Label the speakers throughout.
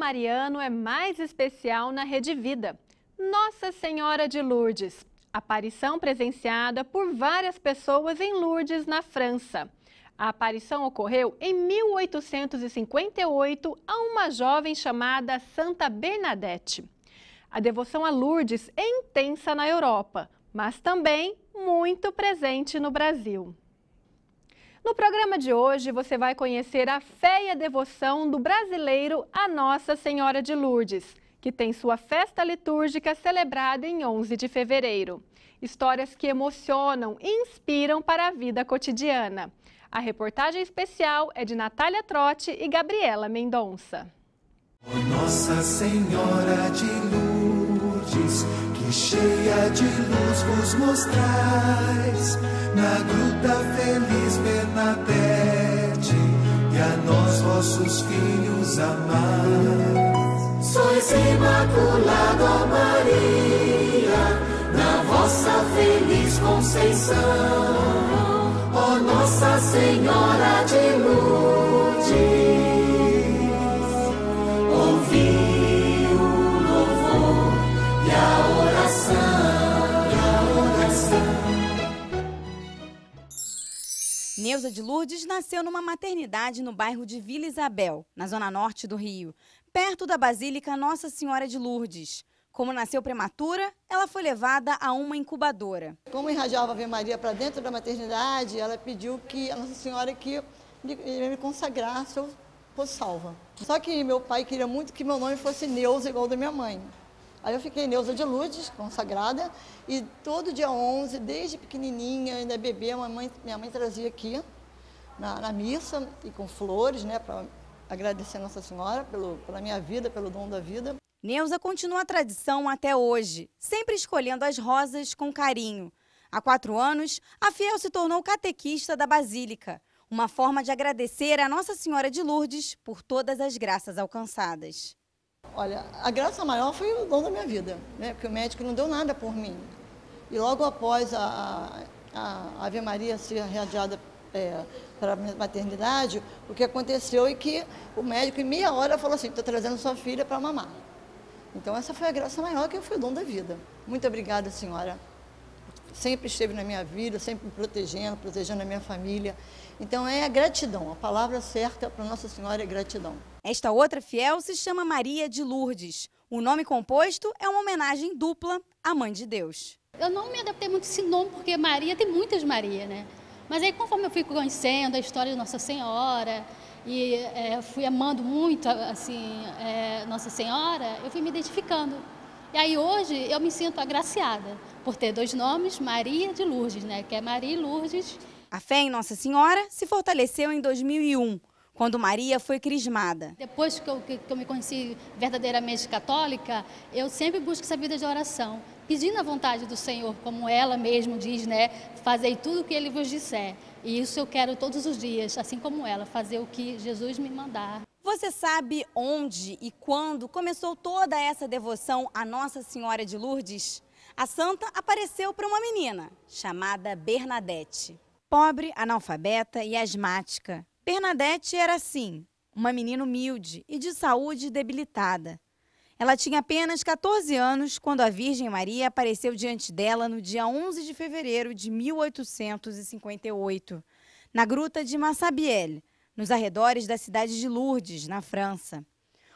Speaker 1: Mariano é mais especial na Rede Vida. Nossa Senhora de Lourdes, aparição presenciada por várias pessoas em Lourdes, na França. A aparição ocorreu em 1858 a uma jovem chamada Santa Bernadette. A devoção a Lourdes é intensa na Europa, mas também muito presente no Brasil. No programa de hoje, você vai conhecer a fé e a devoção do brasileiro a Nossa Senhora de Lourdes, que tem sua festa litúrgica celebrada em 11 de fevereiro. Histórias que emocionam e inspiram para a vida cotidiana. A reportagem especial é de Natália Trotti e Gabriela Mendonça.
Speaker 2: Nossa Senhora de Lourdes, cheia de luz vos mostrais, na gruta feliz Bernadette, e a nós vossos filhos amais.
Speaker 3: Sois Imaculada Maria, na vossa feliz conceição. Ó Nossa Senhora de Lourdes,
Speaker 4: Neuza de Lourdes nasceu numa maternidade no bairro de Vila Isabel, na zona norte do Rio, perto da Basílica Nossa Senhora de Lourdes. Como nasceu prematura, ela foi levada a uma incubadora.
Speaker 5: Como irradiava a Ave Maria para dentro da maternidade, ela pediu que a Nossa Senhora que me, consagrasse se eu fosse salva. Só que meu pai queria muito que meu nome fosse Neuza, igual da minha mãe. Aí eu fiquei Neuza de Lourdes, consagrada, e todo dia 11, desde pequenininha, ainda bebê, mãe, minha mãe trazia aqui na, na missa, e com flores, né, para agradecer a Nossa Senhora pelo, pela minha vida, pelo dom da vida.
Speaker 4: Neuza continua a tradição até hoje, sempre escolhendo as rosas com carinho. Há quatro anos, a fiel se tornou catequista da Basílica, uma forma de agradecer a Nossa Senhora de Lourdes por todas as graças alcançadas.
Speaker 5: Olha, a graça maior foi o dom da minha vida, né? porque o médico não deu nada por mim. E logo após a, a Ave Maria ser radiada é, para a maternidade, o que aconteceu é que o médico, em meia hora, falou assim: estou trazendo sua filha para mamar. Então essa foi a graça maior que foi o dom da vida. Muito obrigada, senhora. Sempre esteve na minha vida, sempre me protegendo, protegendo a minha família. Então é a gratidão. A palavra certa para Nossa Senhora é gratidão.
Speaker 4: Esta outra fiel se chama Maria de Lourdes. O nome composto é uma homenagem dupla à Mãe de Deus.
Speaker 6: Eu não me adaptei muito a esse nome, porque Maria tem muitas Maria, né? Mas aí, conforme eu fui conhecendo a história de Nossa Senhora, e é, fui amando muito assim é, Nossa Senhora, eu fui me identificando. E aí hoje eu me sinto agraciada por ter dois nomes, Maria de Lourdes, né, que é Maria Lourdes.
Speaker 4: A fé em Nossa Senhora se fortaleceu em 2001, quando Maria foi crismada.
Speaker 6: Depois que eu, que eu me conheci verdadeiramente católica, eu sempre busco essa vida de oração, pedindo a vontade do Senhor, como ela mesmo diz, né, fazei tudo o que Ele vos disser. E isso eu quero todos os dias, assim como ela, fazer o que Jesus me mandar.
Speaker 4: Você sabe onde e quando começou toda essa devoção à Nossa Senhora de Lourdes? A santa apareceu para uma menina chamada Bernadette. Pobre, analfabeta e asmática, Bernadette era assim, uma menina humilde e de saúde debilitada. Ela tinha apenas 14 anos quando a Virgem Maria apareceu diante dela no dia 11 de fevereiro de 1858, na gruta de Massabielle, nos arredores da cidade de Lourdes, na França.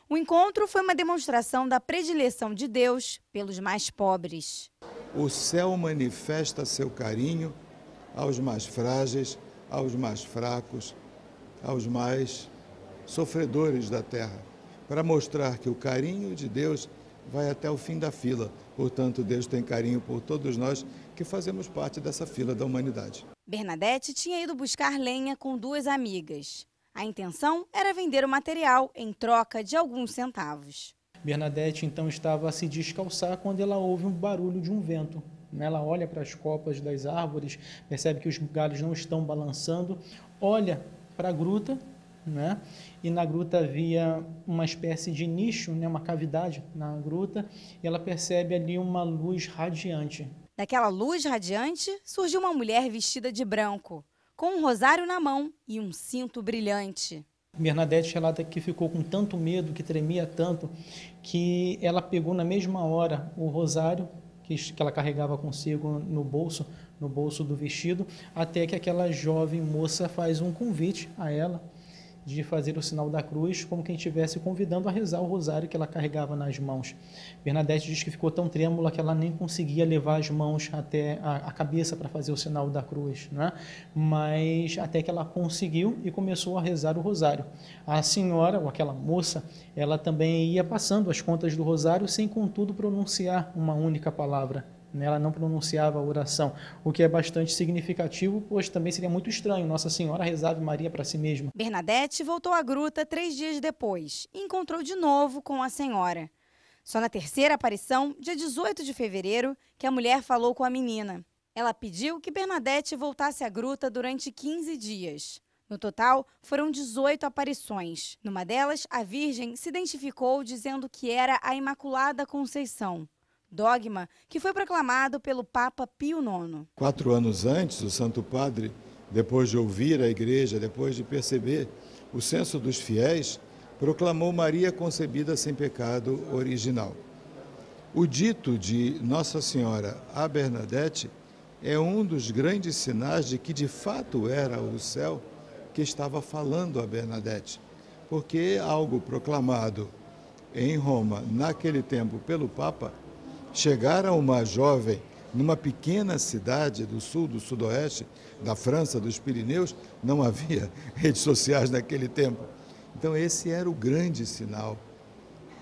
Speaker 4: O encontro foi uma demonstração da predileção de Deus pelos mais pobres.
Speaker 7: O céu manifesta seu carinho aos mais frágeis, aos mais fracos, aos mais sofredores da terra para mostrar que o carinho de Deus vai até o fim da fila. Portanto, Deus tem carinho por todos nós que fazemos parte dessa fila da humanidade.
Speaker 4: Bernadette tinha ido buscar lenha com duas amigas. A intenção era vender o material em troca de alguns centavos.
Speaker 8: Bernadette então estava a se descalçar quando ela ouve um barulho de um vento. Ela olha para as copas das árvores, percebe que os galhos não estão balançando, olha para a gruta né? E na gruta havia uma espécie de nicho, né? uma cavidade na gruta, e ela percebe ali uma luz radiante.
Speaker 4: Daquela luz radiante surgiu uma mulher vestida de branco, com um rosário na mão e um cinto brilhante.
Speaker 9: Bernadette relata que ficou com tanto medo, que tremia tanto, que ela pegou na mesma hora o rosário que, ela carregava consigo no bolso, no bolso do vestido, até que aquela jovem moça faz um convite a ela de fazer o sinal da cruz, como quem estivesse convidando a rezar o rosário que ela carregava nas mãos. Bernadette diz que ficou tão trêmula que ela nem conseguia levar as mãos até a, a cabeça para fazer o sinal da cruz, né? mas até que ela conseguiu e começou a rezar o rosário. A senhora, ou aquela moça, ela também ia passando as contas do rosário sem, contudo, pronunciar uma única palavra né? ela não pronunciava a oração, o que é bastante significativo, pois também seria muito estranho Nossa Senhora rezar Maria para si mesma.
Speaker 4: Bernadette voltou à gruta três dias depois e encontrou de novo com a Senhora. Só na terceira aparição, dia 18 de fevereiro, que a mulher falou com a menina. Ela pediu que Bernadette voltasse à gruta durante 15 dias. No total, foram 18 aparições. Numa delas, a Virgem se identificou dizendo que era a Imaculada Conceição dogma que foi proclamado pelo Papa Pio IX.
Speaker 7: Quatro anos antes, o Santo Padre, depois de ouvir a igreja, depois de perceber o senso dos fiéis, proclamou Maria concebida sem pecado original. O dito de Nossa Senhora a Bernadette é um dos grandes sinais de que de fato era o céu que estava falando a Bernadette, porque algo proclamado em Roma naquele tempo pelo Papa chegar a uma jovem numa pequena cidade do sul, do sudoeste da França, dos Pirineus, não havia redes sociais naquele tempo. Então, esse era o grande sinal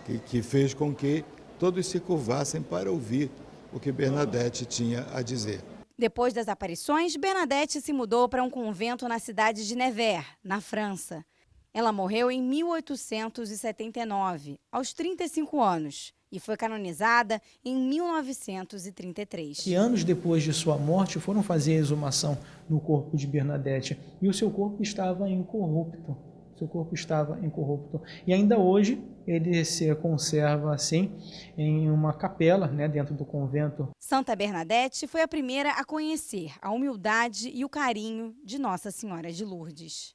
Speaker 7: que, que fez com que todos se curvassem para ouvir o que Bernadette tinha a dizer.
Speaker 4: Depois das aparições, Bernadette se mudou para um convento na cidade de Nevers, na França. Ela morreu em 1879, aos 35 anos e foi canonizada em 1933.
Speaker 9: E anos depois de sua morte, foram fazer a exumação no corpo de Bernadette e o seu corpo estava incorrupto. Seu corpo estava incorrupto. E ainda hoje ele se conserva assim em uma capela, né, dentro do convento.
Speaker 4: Santa Bernadette foi a primeira a conhecer a humildade e o carinho de Nossa Senhora de Lourdes.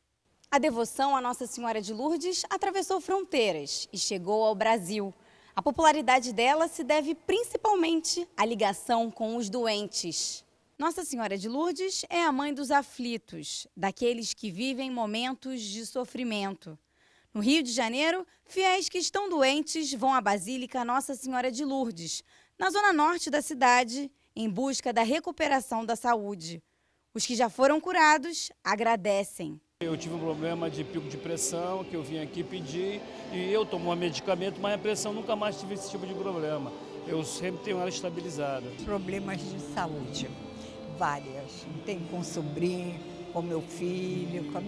Speaker 4: A devoção a Nossa Senhora de Lourdes atravessou fronteiras e chegou ao Brasil. A popularidade dela se deve principalmente à ligação com os doentes. Nossa Senhora de Lourdes é a mãe dos aflitos, daqueles que vivem momentos de sofrimento. No Rio de Janeiro, fiéis que estão doentes vão à Basílica Nossa Senhora de Lourdes, na zona norte da cidade, em busca da recuperação da saúde. Os que já foram curados agradecem.
Speaker 10: Eu tive um problema de pico de pressão que eu vim aqui pedir e eu tomo um medicamento, mas a pressão nunca mais tive esse tipo de problema. Eu sempre tenho ela estabilizada.
Speaker 11: Problemas de saúde, várias. Tem com o sobrinho, com meu filho, com a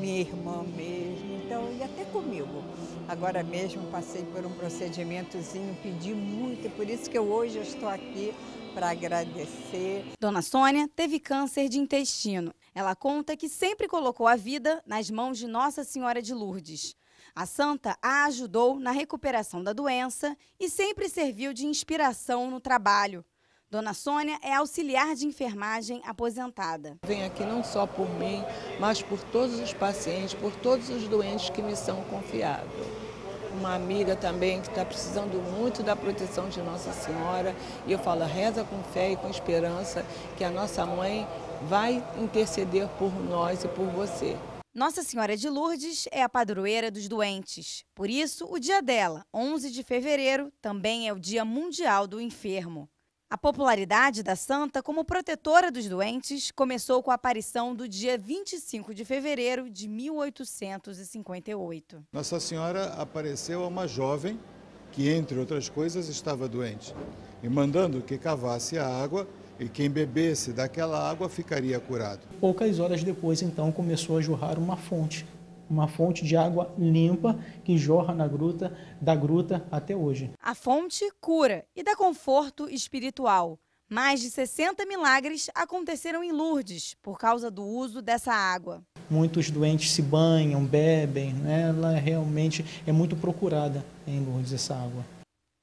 Speaker 11: minha irmã mesmo, então e até comigo. Agora mesmo passei por um procedimentozinho, pedi muito, por isso que eu hoje estou aqui para agradecer.
Speaker 4: Dona Sônia teve câncer de intestino. Ela conta que sempre colocou a vida nas mãos de Nossa Senhora de Lourdes. A santa a ajudou na recuperação da doença e sempre serviu de inspiração no trabalho. Dona Sônia é auxiliar de enfermagem aposentada.
Speaker 12: Venho aqui não só por mim, mas por todos os pacientes, por todos os doentes que me são confiados uma amiga também que está precisando muito da proteção de Nossa Senhora. E eu falo, reza com fé e com esperança que a nossa mãe vai interceder por nós e por você.
Speaker 4: Nossa Senhora de Lourdes é a padroeira dos doentes. Por isso, o dia dela, 11 de fevereiro, também é o Dia Mundial do Enfermo. A popularidade da santa como protetora dos doentes começou com a aparição do dia 25 de fevereiro de 1858.
Speaker 7: Nossa Senhora apareceu a uma jovem que, entre outras coisas, estava doente e mandando que cavasse a água e quem bebesse daquela água ficaria curado.
Speaker 9: Poucas horas depois, então, começou a jorrar uma fonte uma fonte de água limpa que jorra na gruta, da gruta até hoje.
Speaker 4: A fonte cura e dá conforto espiritual. Mais de 60 milagres aconteceram em Lourdes por causa do uso dessa água.
Speaker 9: Muitos doentes se banham, bebem, né? ela realmente é muito procurada em Lourdes essa água.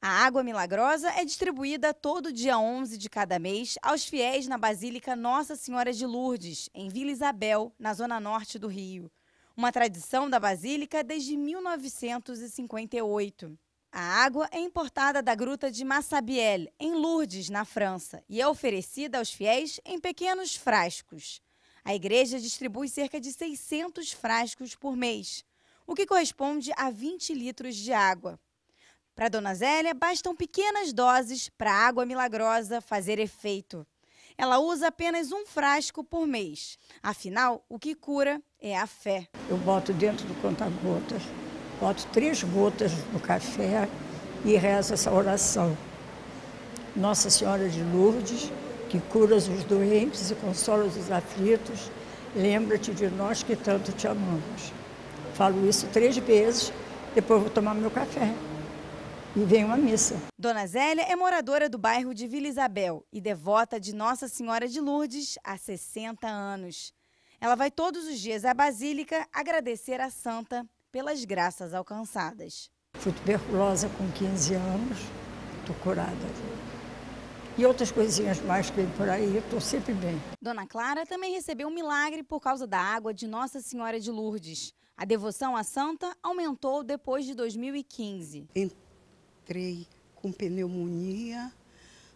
Speaker 4: A água milagrosa é distribuída todo dia 11 de cada mês aos fiéis na Basílica Nossa Senhora de Lourdes, em Vila Isabel, na zona norte do Rio. Uma tradição da Basílica desde 1958. A água é importada da gruta de Massabielle, em Lourdes, na França, e é oferecida aos fiéis em pequenos frascos. A igreja distribui cerca de 600 frascos por mês, o que corresponde a 20 litros de água. Para Dona Zélia, bastam pequenas doses para a água milagrosa fazer efeito. Ela usa apenas um frasco por mês. Afinal, o que cura é a fé.
Speaker 13: Eu boto dentro do conta-gotas, boto três gotas no café e rezo essa oração. Nossa Senhora de Lourdes, que cura os doentes e consola os aflitos, lembra-te de nós que tanto te amamos. Falo isso três vezes, depois vou tomar meu café e venho à missa.
Speaker 4: Dona Zélia é moradora do bairro de Vila Isabel e devota de Nossa Senhora de Lourdes há 60 anos. Ela vai todos os dias à Basílica agradecer a santa pelas graças alcançadas.
Speaker 13: Fui tuberculosa com 15 anos, estou curada. E outras coisinhas mais que vem por aí, estou sempre bem.
Speaker 4: Dona Clara também recebeu um milagre por causa da água de Nossa Senhora de Lourdes. A devoção à santa aumentou depois de 2015
Speaker 14: entrei com pneumonia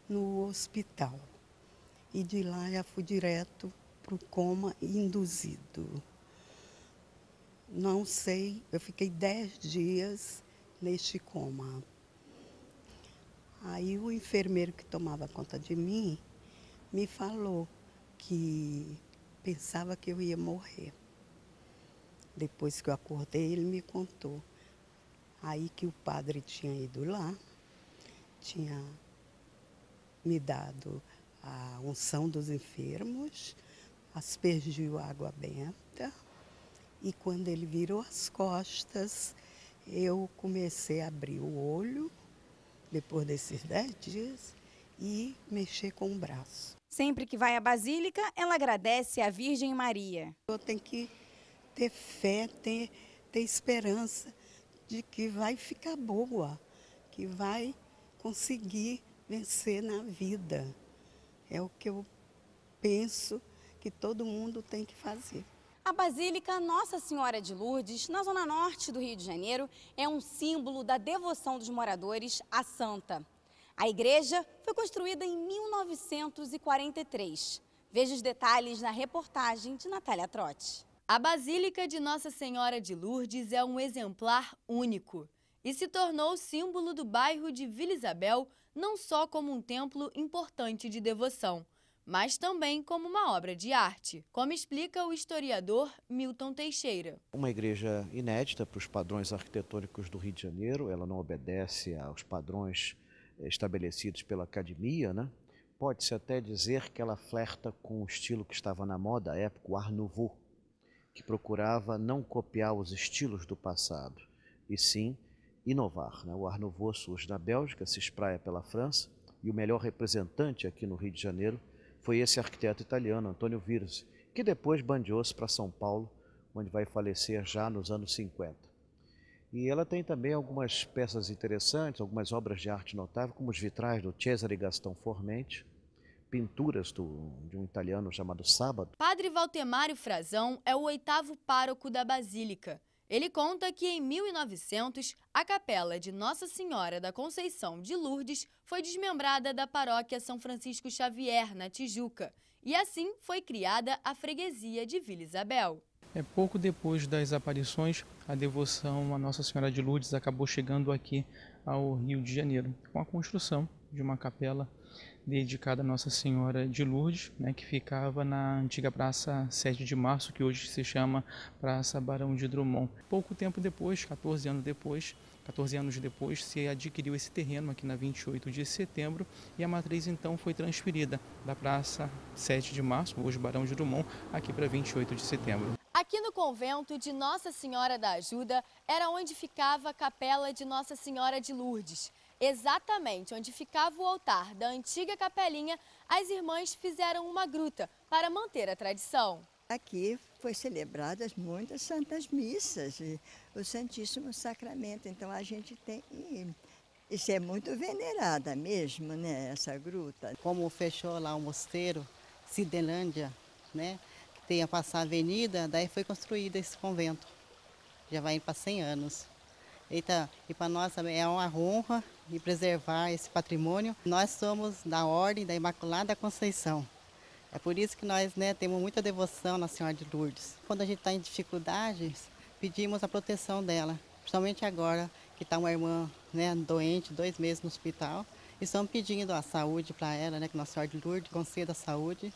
Speaker 14: no hospital. E de lá já fui direto para o coma induzido. Não sei, eu fiquei dez dias neste coma. Aí o enfermeiro que tomava conta de mim me falou que pensava que eu ia morrer. Depois que eu acordei, ele me contou Aí que o padre tinha ido lá, tinha me dado a unção dos enfermos, aspergiu água benta e quando ele virou as costas, eu comecei a abrir o olho, depois desses dez dias, e mexer com o braço.
Speaker 4: Sempre que vai à Basílica, ela agradece à Virgem Maria.
Speaker 14: Eu tenho que ter fé, ter, ter esperança de que vai ficar boa, que vai conseguir vencer na vida. É o que eu penso que todo mundo tem que fazer.
Speaker 4: A Basílica Nossa Senhora de Lourdes, na zona norte do Rio de Janeiro, é um símbolo da devoção dos moradores à santa. A igreja foi construída em 1943. Veja os detalhes na reportagem de Natália Trotti.
Speaker 15: A Basílica de Nossa Senhora de Lourdes é um exemplar único e se tornou símbolo do bairro de Vila Isabel não só como um templo importante de devoção, mas também como uma obra de arte, como explica o historiador Milton Teixeira.
Speaker 16: Uma igreja inédita para os padrões arquitetônicos do Rio de Janeiro, ela não obedece aos padrões eh, estabelecidos pela academia, né? Pode-se até dizer que ela flerta com o estilo que estava na moda à época, o Art Nouveau, que procurava não copiar os estilos do passado, e sim inovar. Né? O Art Nouveau surge na Bélgica, se espraia pela França, e o melhor representante aqui no Rio de Janeiro foi esse arquiteto italiano, Antônio Virzi, que depois bandeou-se para São Paulo, onde vai falecer já nos anos 50. E ela tem também algumas peças interessantes, algumas obras de arte notáveis, como os vitrais do Cesare Gastão Formenti, pinturas do, de um italiano chamado Sábado.
Speaker 15: Padre Valtemário Frazão é o oitavo pároco da Basílica. Ele conta que em 1900, a capela de Nossa Senhora da Conceição de Lourdes foi desmembrada da paróquia São Francisco Xavier, na Tijuca, e assim foi criada a freguesia de Vila Isabel.
Speaker 8: É pouco depois das aparições, a devoção a Nossa Senhora de Lourdes acabou chegando aqui ao Rio de Janeiro, com a construção de uma capela dedicada a Nossa Senhora de Lourdes, né, que ficava na antiga Praça 7 de Março, que hoje se chama Praça Barão de Drummond. Pouco tempo depois, 14 anos depois, 14 anos depois, se adquiriu esse terreno aqui na 28 de setembro e a matriz então foi transferida da Praça 7 de Março, hoje Barão de Drummond, aqui para 28 de setembro.
Speaker 15: Aqui no convento de Nossa Senhora da Ajuda era onde ficava a capela de Nossa Senhora de Lourdes. Exatamente onde ficava o altar da antiga capelinha, as irmãs fizeram uma gruta para manter a tradição.
Speaker 17: Aqui foi celebradas muitas santas missas, e o Santíssimo Sacramento. Então a gente tem isso é muito venerada mesmo, né, essa gruta.
Speaker 18: Como fechou lá o mosteiro, Cidelândia, né, tem a passar a avenida, daí foi construído esse convento. Já vai para 100 anos. Eita, e para nós é uma honra de preservar esse patrimônio. Nós somos da Ordem da Imaculada Conceição. É por isso que nós né, temos muita devoção na Senhora de Lourdes. Quando a gente está em dificuldades, pedimos a proteção dela, principalmente agora que está uma irmã né, doente, dois meses no hospital. E estamos pedindo a saúde para ela, né, que Nossa Senhora de Lourdes conceda a saúde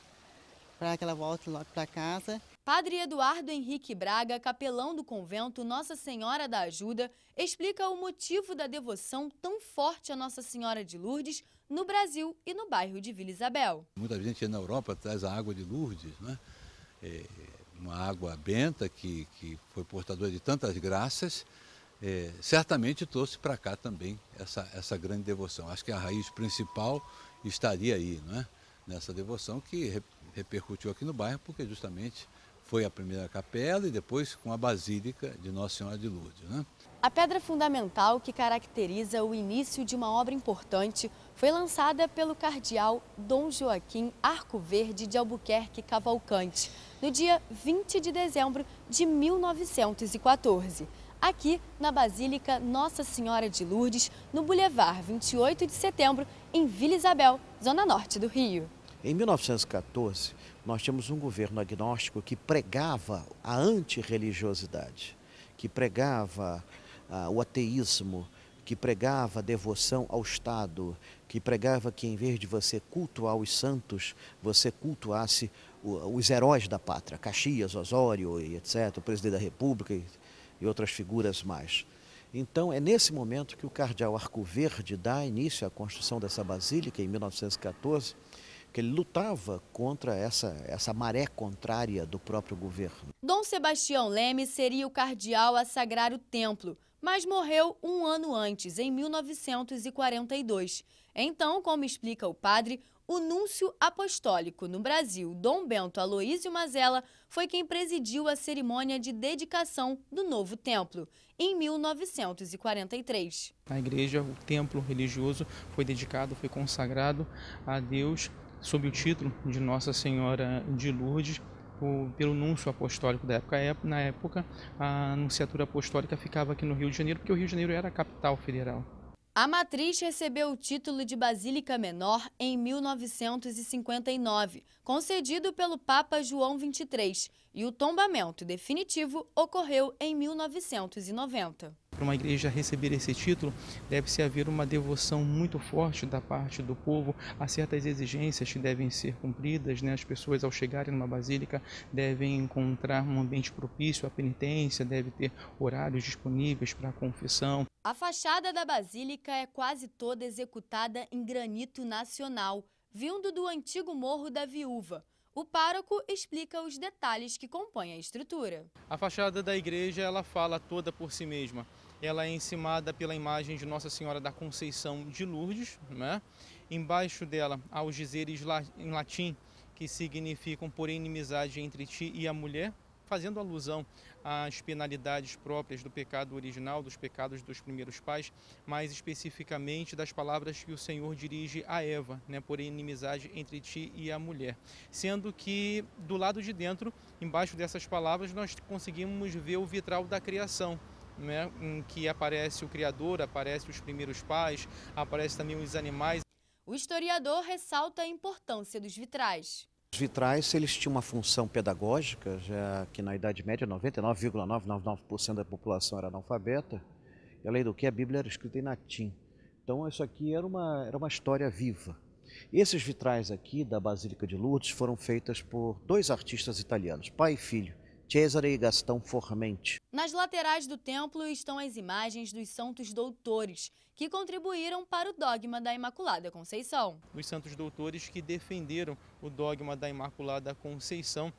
Speaker 18: para que ela volte logo para casa.
Speaker 15: Padre Eduardo Henrique Braga, capelão do convento Nossa Senhora da Ajuda, explica o motivo da devoção tão forte a Nossa Senhora de Lourdes no Brasil e no bairro de Vila Isabel.
Speaker 19: Muita gente na Europa traz a água de Lourdes, né? É uma água benta que, que foi portadora de tantas graças, é, certamente trouxe para cá também essa, essa grande devoção. Acho que a raiz principal estaria aí, né? nessa devoção que repercutiu aqui no bairro, porque justamente foi a primeira capela e depois com a Basílica de Nossa Senhora de Lourdes. Né?
Speaker 15: A pedra fundamental que caracteriza o início de uma obra importante foi lançada pelo cardeal Dom Joaquim Arco Verde de Albuquerque Cavalcante, no dia 20 de dezembro de 1914, aqui na Basílica Nossa Senhora de Lourdes, no Boulevard 28 de Setembro, em Vila Isabel, zona norte do Rio.
Speaker 16: Em 1914, nós tínhamos um governo agnóstico que pregava a antirreligiosidade, que pregava ah, o ateísmo, que pregava a devoção ao Estado, que pregava que em vez de você cultuar os santos, você cultuasse os heróis da pátria, Caxias, Osório e etc., o presidente da República e, outras figuras mais. Então é nesse momento que o cardeal Arcoverde dá início à construção dessa basílica em 1914 que ele lutava contra essa, essa maré contrária do próprio governo.
Speaker 15: Dom Sebastião Leme seria o cardeal a sagrar o templo, mas morreu um ano antes, em 1942. Então, como explica o padre, o núncio apostólico no Brasil, Dom Bento Aloísio Mazella, foi quem presidiu a cerimônia de dedicação do novo templo, em 1943.
Speaker 8: A igreja, o templo religioso, foi dedicado, foi consagrado a Deus sob o título de Nossa Senhora de Lourdes, pelo núncio apostólico da época. Na época, a anunciatura apostólica ficava aqui no Rio de Janeiro, porque o Rio de Janeiro era a capital federal.
Speaker 15: A matriz recebeu o título de Basílica Menor em 1959, concedido pelo Papa João XXIII, e o tombamento definitivo ocorreu em 1990.
Speaker 8: Para uma igreja receber esse título, deve-se haver uma devoção muito forte da parte do povo a certas exigências que devem ser cumpridas. Né? As pessoas, ao chegarem numa basílica, devem encontrar um ambiente propício à penitência, deve ter horários disponíveis para a confissão.
Speaker 15: A fachada da basílica é quase toda executada em granito nacional, vindo do antigo Morro da Viúva. O pároco explica os detalhes que compõem a estrutura.
Speaker 8: A fachada da igreja ela fala toda por si mesma ela é encimada pela imagem de Nossa Senhora da Conceição de Lourdes, né? Embaixo dela há os dizeres em latim que significam por inimizade entre ti e a mulher, fazendo alusão às penalidades próprias do pecado original, dos pecados dos primeiros pais, mais especificamente das palavras que o Senhor dirige a Eva, né, por inimizade entre ti e a mulher. Sendo que do lado de dentro, embaixo dessas palavras, nós conseguimos ver o vitral da criação, né, em que aparece o Criador, aparece os primeiros pais, aparece também os animais.
Speaker 15: O historiador ressalta a importância dos vitrais.
Speaker 16: Os vitrais eles tinham uma função pedagógica, já que na Idade Média 99,999% da população era analfabeta, e além do que a Bíblia era escrita em latim. Então isso aqui era uma, era uma história viva. Esses vitrais aqui da Basílica de Lourdes foram feitos por dois artistas italianos, pai e filho. Cesare e Gastão Formenti.
Speaker 15: Nas laterais do templo estão as imagens dos santos doutores, que contribuíram para o dogma da Imaculada Conceição.
Speaker 8: Os santos doutores que defenderam o dogma da Imaculada Conceição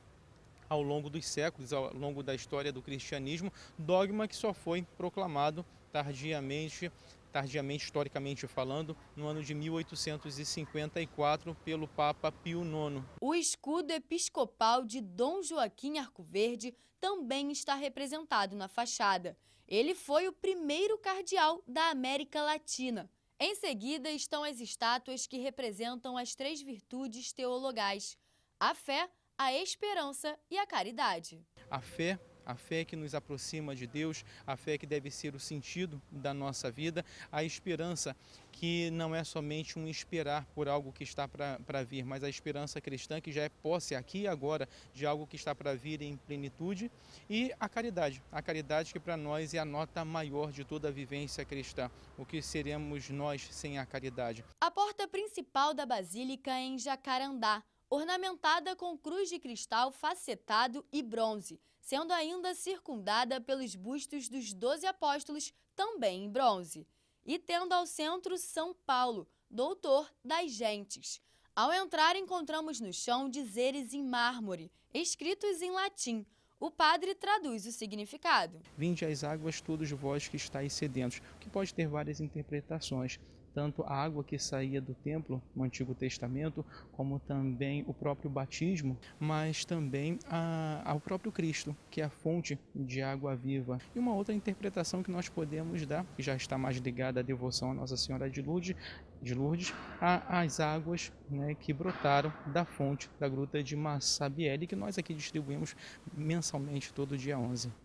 Speaker 8: ao longo dos séculos, ao longo da história do cristianismo, dogma que só foi proclamado tardiamente tardiamente, historicamente falando, no ano de 1854, pelo Papa Pio IX.
Speaker 15: O escudo episcopal de Dom Joaquim Arcoverde também está representado na fachada. Ele foi o primeiro cardeal da América Latina. Em seguida estão as estátuas que representam as três virtudes teologais: a fé, a esperança e a caridade.
Speaker 8: A fé a fé que nos aproxima de Deus, a fé que deve ser o sentido da nossa vida, a esperança que não é somente um esperar por algo que está para vir, mas a esperança cristã que já é posse aqui e agora de algo que está para vir em plenitude, e a caridade, a caridade que para nós é a nota maior de toda a vivência cristã. O que seremos nós sem a caridade?
Speaker 15: A porta principal da Basílica é em Jacarandá, ornamentada com cruz de cristal facetado e bronze, sendo ainda circundada pelos bustos dos doze apóstolos, também em bronze. E tendo ao centro São Paulo, doutor das gentes. Ao entrar, encontramos no chão dizeres em mármore, escritos em latim. O padre traduz o significado.
Speaker 8: Vinde às águas todos vós que estáis sedentos, que pode ter várias interpretações tanto a água que saía do templo no Antigo Testamento, como também o próprio batismo, mas também a, ao próprio Cristo, que é a fonte de água viva. E uma outra interpretação que nós podemos dar, que já está mais ligada à devoção à Nossa Senhora de Lourdes, de Lourdes às águas né, que brotaram da fonte da gruta de Massabielle, que nós aqui distribuímos mensalmente todo dia 11.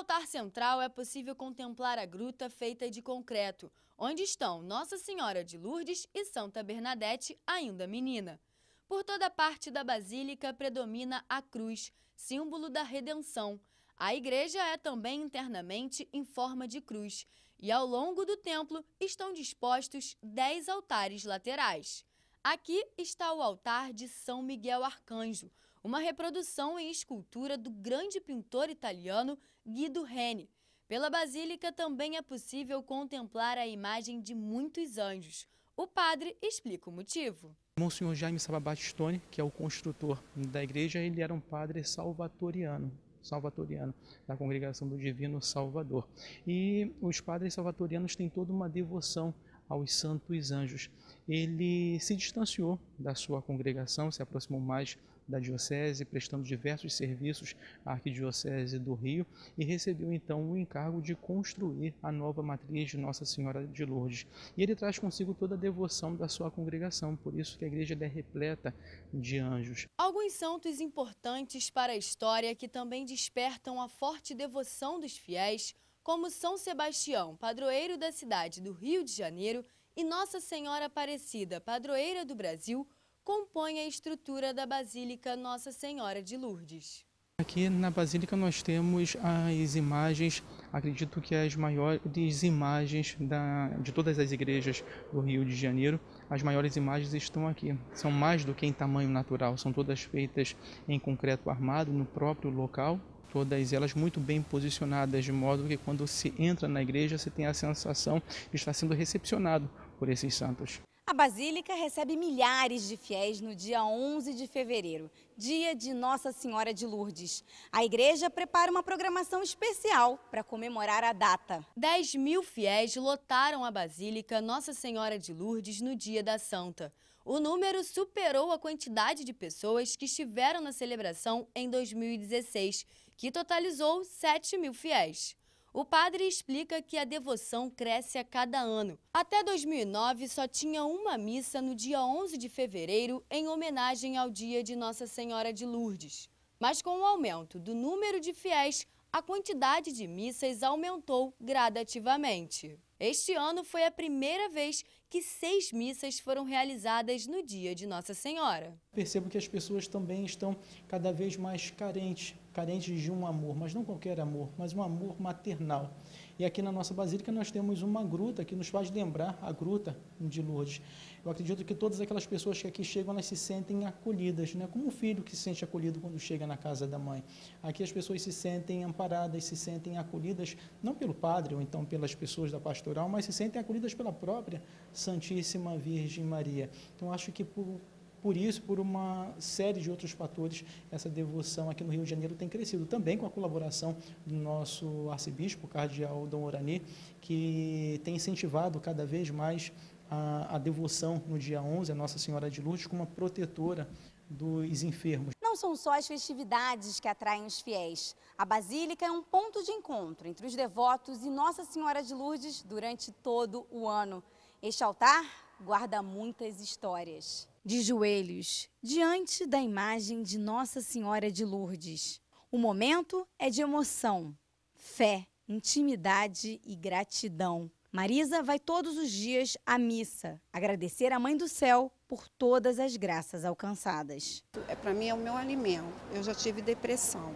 Speaker 15: Altar central é possível contemplar a gruta feita de concreto, onde estão Nossa Senhora de Lourdes e Santa Bernadette, ainda menina. Por toda parte da basílica predomina a cruz, símbolo da redenção. A igreja é também internamente em forma de cruz, e ao longo do templo estão dispostos dez altares laterais. Aqui está o altar de São Miguel Arcanjo, uma reprodução em escultura do grande pintor italiano Guido Reni. Pela Basílica também é possível contemplar a imagem de muitos anjos. O padre explica o motivo.
Speaker 8: Monsenhor Jaime Sababatistone, que é o construtor da igreja, ele era um padre salvatoriano, salvatoriano, da congregação do Divino Salvador. E os padres salvatorianos têm toda uma devoção aos santos anjos. Ele se distanciou da sua congregação, se aproximou mais da Diocese, prestando diversos serviços à Arquidiocese do Rio e recebeu então o encargo de construir a nova matriz de Nossa Senhora de Lourdes. E ele traz consigo toda a devoção da sua congregação, por isso que a igreja é repleta de anjos.
Speaker 15: Alguns santos importantes para a história que também despertam a forte devoção dos fiéis, como São Sebastião, padroeiro da cidade do Rio de Janeiro, e Nossa Senhora Aparecida, padroeira do Brasil, compõe a estrutura da Basílica Nossa Senhora de Lourdes.
Speaker 8: Aqui na Basílica nós temos as imagens, acredito que as maiores imagens da, de todas as igrejas do Rio de Janeiro, as maiores imagens estão aqui. São mais do que em tamanho natural, são todas feitas em concreto armado no próprio local, todas elas muito bem posicionadas, de modo que quando se entra na igreja você tem a sensação de estar sendo recepcionado por esses santos.
Speaker 4: A Basílica recebe milhares de fiéis no dia 11 de fevereiro, dia de Nossa Senhora de Lourdes. A igreja prepara uma programação especial para comemorar a data.
Speaker 15: 10 mil fiéis lotaram a Basílica Nossa Senhora de Lourdes no dia da Santa. O número superou a quantidade de pessoas que estiveram na celebração em 2016, que totalizou 7 mil fiéis. O padre explica que a devoção cresce a cada ano. Até 2009, só tinha uma missa no dia 11 de fevereiro em homenagem ao dia de Nossa Senhora de Lourdes. Mas com o aumento do número de fiéis, a quantidade de missas aumentou gradativamente. Este ano foi a primeira vez que seis missas foram realizadas no dia de Nossa Senhora.
Speaker 8: Percebo que as pessoas também estão cada vez mais carentes carentes de um amor, mas não qualquer amor, mas um amor maternal. E aqui na nossa basílica nós temos uma gruta que nos faz lembrar a gruta de Lourdes. Eu acredito que todas aquelas pessoas que aqui chegam, elas se sentem acolhidas, né? como um filho que se sente acolhido quando chega na casa da mãe. Aqui as pessoas se sentem amparadas, se sentem acolhidas, não pelo padre ou então pelas pessoas da pastoral, mas se sentem acolhidas pela própria Santíssima Virgem Maria. Então acho que por por isso, por uma série de outros fatores, essa devoção aqui no Rio de Janeiro tem crescido. Também com a colaboração do nosso arcebispo, cardeal Dom Orani, que tem incentivado cada vez mais a, a devoção no dia 11, a Nossa Senhora de Lourdes, como uma protetora dos enfermos.
Speaker 4: Não são só as festividades que atraem os fiéis. A Basílica é um ponto de encontro entre os devotos e Nossa Senhora de Lourdes durante todo o ano. Este altar guarda muitas histórias. De joelhos, diante da imagem de Nossa Senhora de Lourdes. O momento é de emoção, fé, intimidade e gratidão. Marisa vai todos os dias à missa, agradecer à Mãe do Céu por todas as graças alcançadas.
Speaker 20: É para mim é o meu alimento. Eu já tive depressão.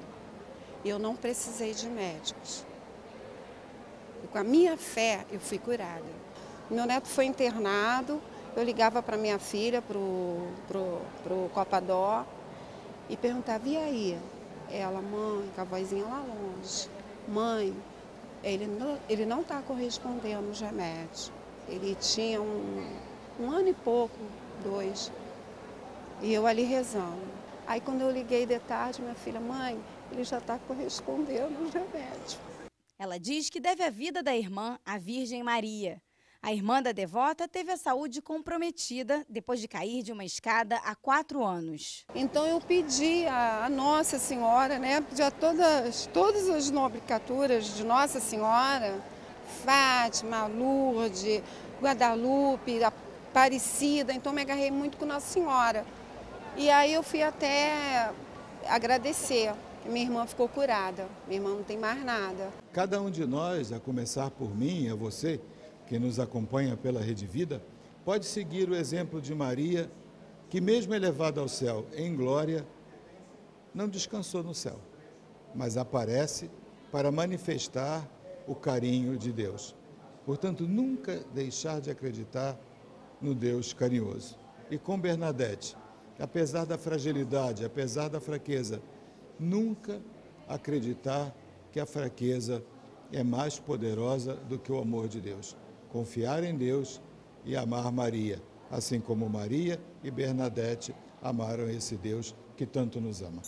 Speaker 20: Eu não precisei de médicos. E com a minha fé eu fui curada. Meu neto foi internado, eu ligava para minha filha, para o pro, pro Copadó, e perguntava, e aí? Ela, mãe, com a vozinha lá longe, mãe, ele não ele não está correspondendo os remédios. Ele tinha um, um ano e pouco, dois, e eu ali rezando. Aí quando eu liguei de tarde, minha filha, mãe, ele já está correspondendo os remédios.
Speaker 4: Ela diz que deve a vida da irmã à Virgem Maria. A irmã da devota teve a saúde comprometida depois de cair de uma escada há quatro anos.
Speaker 20: Então eu pedi a, Nossa Senhora, né, pedi a todas, todas as nobricaturas de Nossa Senhora, Fátima, Lourdes, Guadalupe, Aparecida, então me agarrei muito com Nossa Senhora. E aí eu fui até agradecer. Minha irmã ficou curada, minha irmã não tem mais nada.
Speaker 7: Cada um de nós, a começar por mim e a você, que nos acompanha pela Rede Vida, pode seguir o exemplo de Maria, que, mesmo elevada ao céu em glória, não descansou no céu, mas aparece para manifestar o carinho de Deus. Portanto, nunca deixar de acreditar no Deus carinhoso. E com Bernadette, apesar da fragilidade, apesar da fraqueza, nunca acreditar que a fraqueza é mais poderosa do que o amor de Deus confiar em Deus e amar Maria, assim como Maria e Bernadette amaram esse Deus que tanto nos ama.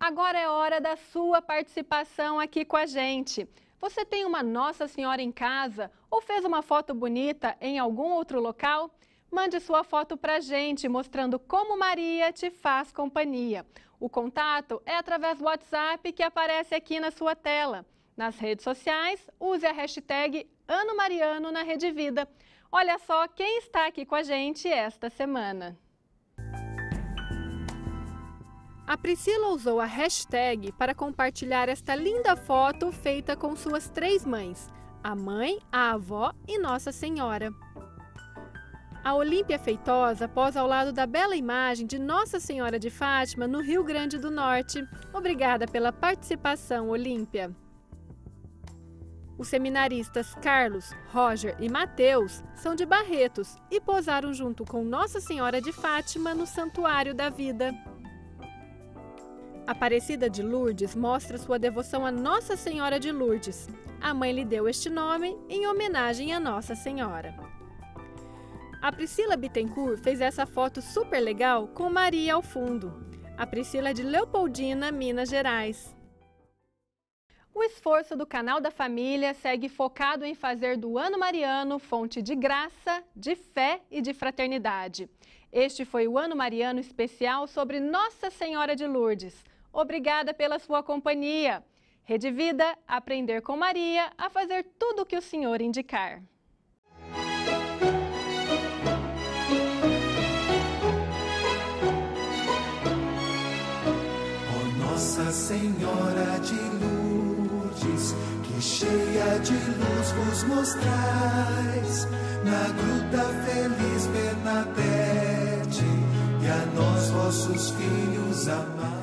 Speaker 1: Agora é hora da sua participação aqui com a gente. Você tem uma Nossa Senhora em casa ou fez uma foto bonita em algum outro local? Mande sua foto para a gente, mostrando como Maria te faz companhia. O contato é através do WhatsApp que aparece aqui na sua tela. Nas redes sociais, use a hashtag Ano Mariano na Rede Vida. Olha só quem está aqui com a gente esta semana. A Priscila usou a hashtag para compartilhar esta linda foto feita com suas três mães, a mãe, a avó e Nossa Senhora. A Olímpia Feitosa posa ao lado da bela imagem de Nossa Senhora de Fátima no Rio Grande do Norte. Obrigada pela participação, Olímpia. Os seminaristas Carlos, Roger e Mateus são de Barretos e posaram junto com Nossa Senhora de Fátima no Santuário da Vida. Aparecida de Lourdes mostra sua devoção a Nossa Senhora de Lourdes. A mãe lhe deu este nome em homenagem a Nossa Senhora. A Priscila Bittencourt fez essa foto super legal com Maria ao fundo. A Priscila de Leopoldina, Minas Gerais. O esforço do canal da família segue focado em fazer do ano mariano fonte de graça, de fé e de fraternidade. Este foi o Ano Mariano especial sobre Nossa Senhora de Lourdes. Obrigada pela sua companhia. Rede Vida, aprender com Maria a fazer tudo o que o Senhor indicar.
Speaker 2: Oh Nossa Senhora de cheia de luz vos mostrais, na gruta feliz Bernadette, e a nós vossos filhos amais.